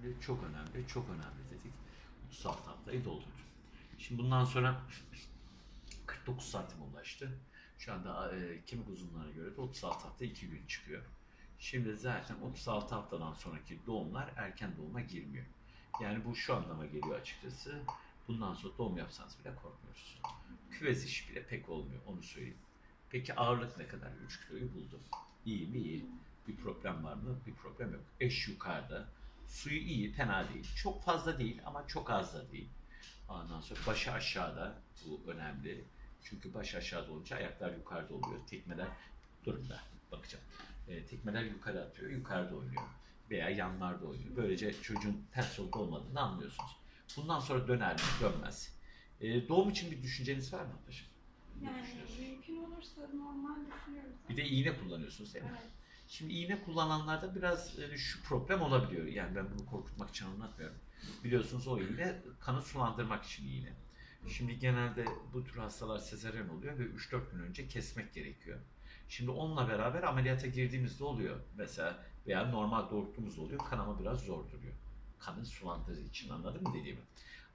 önemli, çok önemli, çok önemli dedik. 36 haftayı doldurduk. Şimdi bundan sonra 49 santim ulaştı. Şu anda e, kemik uzunluğuna göre de 36 hafta 2 gün çıkıyor. Şimdi zaten 36 haftadan sonraki doğumlar erken doğuma girmiyor. Yani bu şu anlama geliyor açıkçası. Bundan sonra doğum yapsanız bile korkmuyoruz. Küvez iş bile pek olmuyor onu söyleyeyim. Peki ağırlık ne kadar? 3 kiloyu buldum. İyi mi? İyi. Bir problem var mı? Bir problem yok. Eş yukarıda. Suyu iyi, fena değil. Çok fazla değil ama çok az da değil. Ondan sonra başı aşağıda. Bu önemli. Çünkü baş aşağıda olunca ayaklar yukarıda oluyor. Tekmeler durumda. Bakacağım. E, tekmeler yukarı atıyor. Yukarıda oynuyor. Veya yanlarda oynuyor. Böylece çocuğun ters yolda olmadığını anlıyorsunuz. Bundan sonra döner mi? Dönmez. E, doğum için bir düşünceniz var mı? Ne Yani mümkün olursa normal düşünüyoruz. Bir de iğne kullanıyorsunuz değil mi? Evet. Şimdi iğne kullananlarda biraz e, şu problem olabiliyor. Yani ben bunu korkutmak için anlatmıyorum. Biliyorsunuz o iğne kanı sulandırmak için iğne. Şimdi genelde bu tür hastalar sezaryen oluyor ve 3-4 gün önce kesmek gerekiyor. Şimdi onunla beraber ameliyata girdiğimizde oluyor. Mesela veya normal doğurttuğumuzda oluyor. Kanama biraz zor duruyor. Kanın sulandırdığı için anladın mı dediğimi?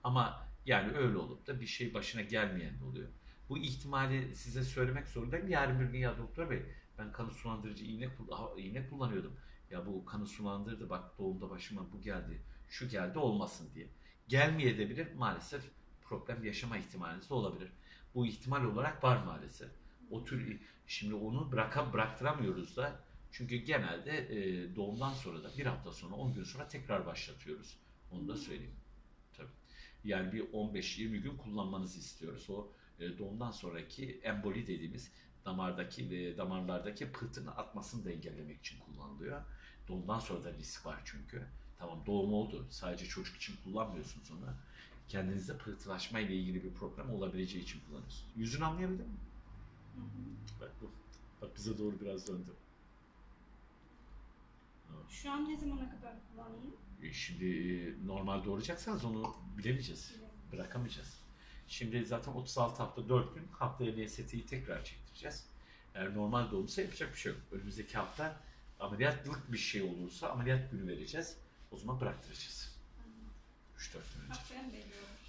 Ama yani öyle olup da bir şey başına gelmeyen de oluyor. Bu ihtimali size söylemek zorundayım. Yarın bir gün ya doktor bey ben kanı sulandırıcı iğne, iğne kullanıyordum. Ya bu kanı sulandırdı bak doğumda başıma bu geldi, şu geldi olmasın diye. Gelmeyebilir maalesef problem yaşama ihtimaliniz de olabilir. Bu ihtimal olarak var maalesef. O tür şimdi onu bıraka bıraktıramıyoruz da çünkü genelde e, doğumdan sonra da bir hafta sonra 10 gün sonra tekrar başlatıyoruz. Onu da söyleyeyim. Tabii. Yani bir 15-20 gün kullanmanızı istiyoruz. O doğumdan sonraki emboli dediğimiz damardaki ve damarlardaki pıhtının atmasını da engellemek için kullanılıyor. Doğumdan sonra da risk var çünkü. Tamam doğum oldu. Sadece çocuk için kullanmıyorsunuz onu. Kendinizde pıhtılaşma ile ilgili bir problem olabileceği için kullanıyorsunuz. Yüzünü anlayabildin mi? Hı hı. Bak bu. Bak bize doğru biraz döndü. Şu an ne zamana kadar kullanayım? E, Şimdi e, normal doğuracaksanız onu bilemeyeceğiz. Bırakamayacağız. Şimdi zaten 36 hafta 4 gün haftaya NST'yi tekrar çektireceğiz. Eğer normal doğumsa yapacak bir şey yok. Önümüzdeki hafta ameliyatlık bir şey olursa ameliyat günü vereceğiz. O zaman bıraktıracağız. 3-4 gün önce. Haftaya mı?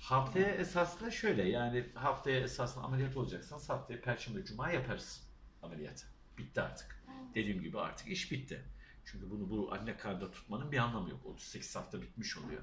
Haftaya esasında şöyle yani haftaya esasında ameliyat olacaksanız haftaya perşembe cuma yaparız ameliyatı. Bitti artık. Dediğim gibi artık iş bitti. Çünkü bunu bu anne karnında tutmanın bir anlamı yok. 38 hafta bitmiş oluyor.